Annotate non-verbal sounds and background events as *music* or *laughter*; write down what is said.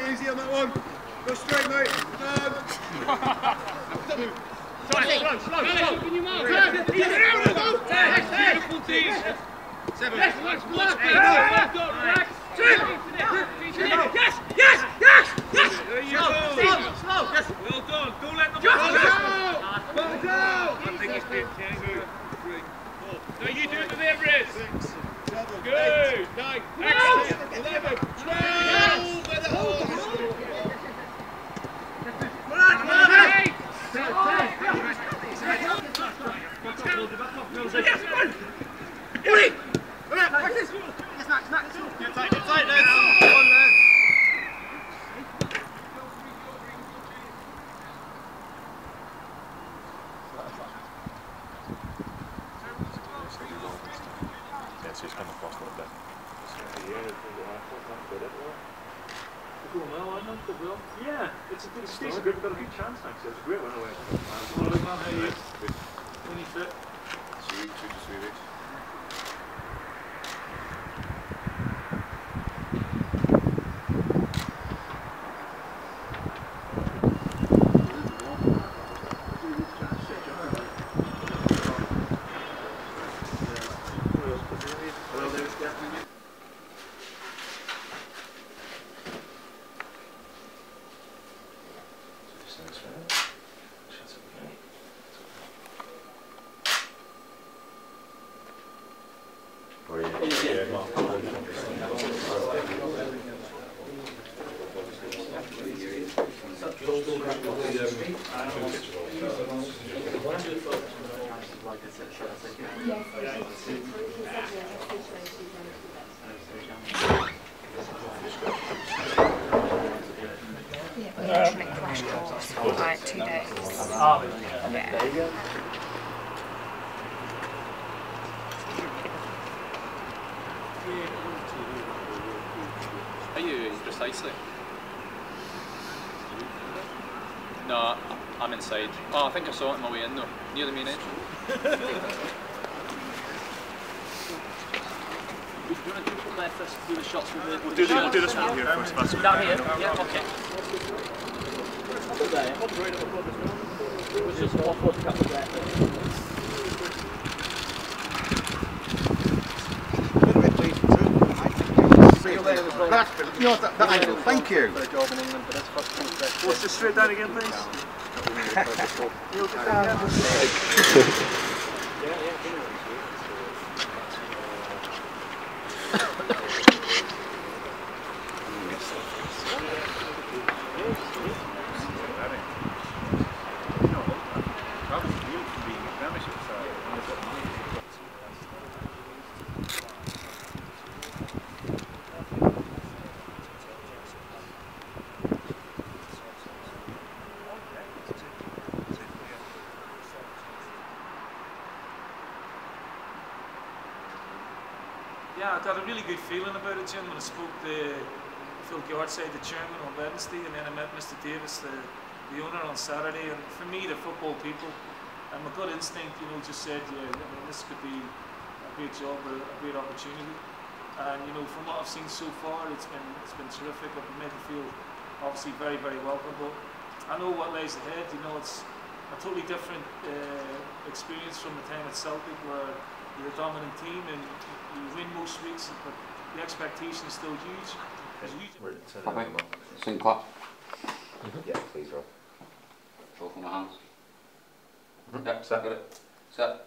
Easy on that one. Go straight, mate. Um, Slow, slow, slow, slow. Open. Seven. Yes, let's block. Yes, yes, yes, yes. there you Slow, go. slow. Yes. Well done. Don't let them go. I think it's been ten. Two, three, four, No, you do it with Good. Nine. Excellent. eleven, twelve. Yeah, so he's come across a little bit. Yeah, it's a good, it's decent, good, we've got a good chance actually. It's a great run away. Well, man, how are you? When you fit? Two, two to three weeks. Just this way. Shut okay. Oh, yeah. Oh, yeah, Mark. Yeah, we literally crashed course for like two days. Yeah. Are you precisely? No, I'm inside. Oh, I think I saw it on my way in though, near the main entrance. Do you want to do there first, do the shots with the... We'll do, the, we'll do this one here first. Down here? Yeah, okay. We'll just walk up a couple there. That's, you know, that, that angle. Thank you. What's just straight down again, please? Yeah, *laughs* I got a really good feeling about it, Jim, when I spoke to Phil Gartside, the chairman, on Wednesday, and then I met Mr. Davies, the, the owner, on Saturday. And for me, the football people, and my gut instinct, you know, just said, yeah, I mean, this could be a great job, a, a great opportunity. And you know, from what I've seen so far, it's been it's been terrific. I've been made to feel obviously very very welcome. But I know what lies ahead. You know, it's a totally different uh, experience from the time at Celtic, where you're a dominant team and you win most weeks, but the expectation is still huge. It's huge. We're at, I think Sing clap. Yeah, please, Rob. Both on my hands. Mm-hmm. Yep, set. Got it. Set.